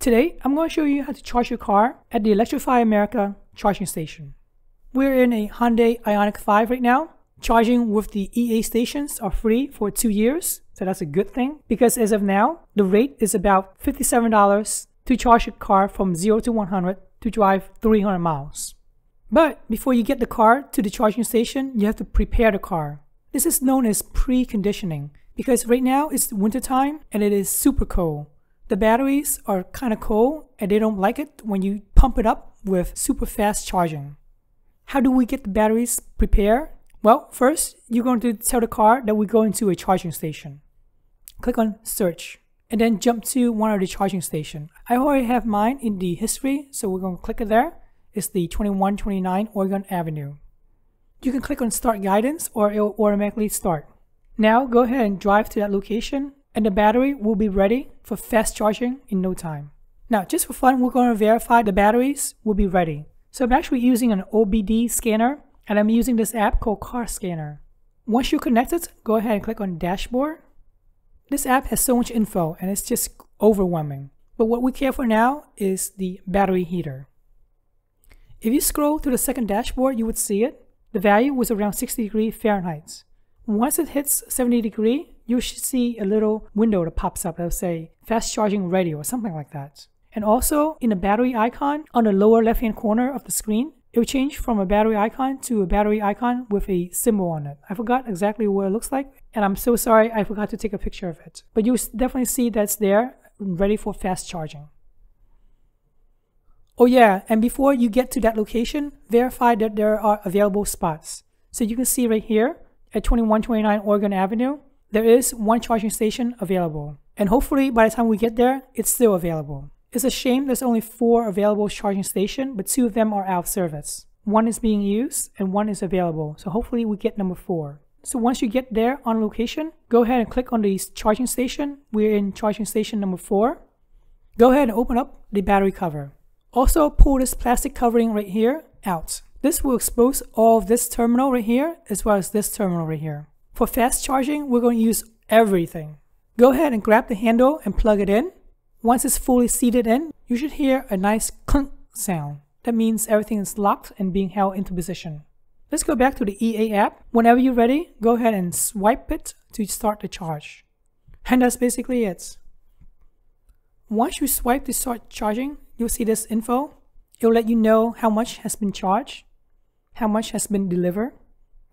Today, I'm going to show you how to charge your car at the Electrify America charging station. We're in a Hyundai Ioniq 5 right now. Charging with the EA stations are free for two years, so that's a good thing because as of now, the rate is about $57 to charge your car from 0 to 100 to drive 300 miles. But before you get the car to the charging station, you have to prepare the car. This is known as preconditioning because right now it's wintertime and it is super cold. The batteries are kind of cold and they don't like it when you pump it up with super fast charging. How do we get the batteries prepared? Well, first, you're going to tell the car that we're going to a charging station. Click on search and then jump to one of the charging station. I already have mine in the history, so we're going to click it there. It's the 2129 Oregon Avenue. You can click on start guidance or it will automatically start. Now go ahead and drive to that location and the battery will be ready for fast charging in no time. Now just for fun, we're going to verify the batteries will be ready. So I'm actually using an OBD scanner and I'm using this app called Car Scanner. Once you're connected, go ahead and click on dashboard. This app has so much info and it's just overwhelming. But what we care for now is the battery heater. If you scroll to the second dashboard, you would see it. The value was around 60 degrees Fahrenheit. Once it hits 70 degree, you should see a little window that pops up that'll say fast charging ready or something like that. And also in the battery icon on the lower left hand corner of the screen, it will change from a battery icon to a battery icon with a symbol on it. I forgot exactly what it looks like and I'm so sorry I forgot to take a picture of it. But you definitely see that's there ready for fast charging. Oh yeah, and before you get to that location, verify that there are available spots. So you can see right here at 2129 Oregon Avenue, there is one charging station available. And hopefully by the time we get there, it's still available. It's a shame there's only four available charging stations, but two of them are out of service. One is being used and one is available. So hopefully we get number four. So once you get there on location, go ahead and click on the charging station. We're in charging station number four. Go ahead and open up the battery cover. Also pull this plastic covering right here out. This will expose all of this terminal right here as well as this terminal right here. For fast charging, we're going to use everything. Go ahead and grab the handle and plug it in. Once it's fully seated in, you should hear a nice clunk sound. That means everything is locked and being held into position. Let's go back to the EA app. Whenever you're ready, go ahead and swipe it to start the charge. And that's basically it. Once you swipe to start charging, you'll see this info. It'll let you know how much has been charged, how much has been delivered.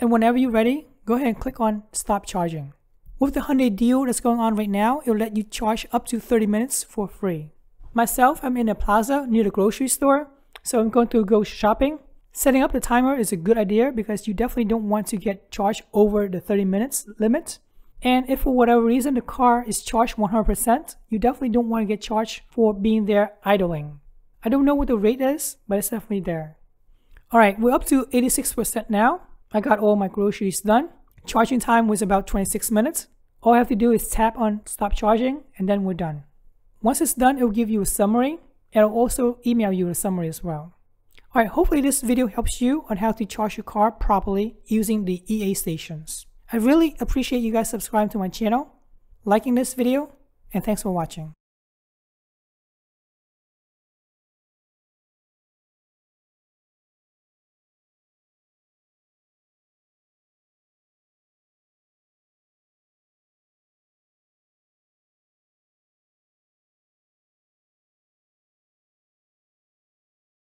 And whenever you're ready, go ahead and click on stop charging. With the Hyundai deal that's going on right now, it'll let you charge up to 30 minutes for free. Myself, I'm in a plaza near the grocery store, so I'm going to go shopping. Setting up the timer is a good idea because you definitely don't want to get charged over the 30 minutes limit. And if for whatever reason the car is charged 100%, you definitely don't want to get charged for being there idling. I don't know what the rate is, but it's definitely there. Alright, we're up to 86% now. I got all my groceries done. Charging time was about 26 minutes. All I have to do is tap on stop charging and then we're done. Once it's done, it will give you a summary. It'll also email you a summary as well. Alright, hopefully this video helps you on how to charge your car properly using the EA stations. I really appreciate you guys subscribing to my channel, liking this video, and thanks for watching.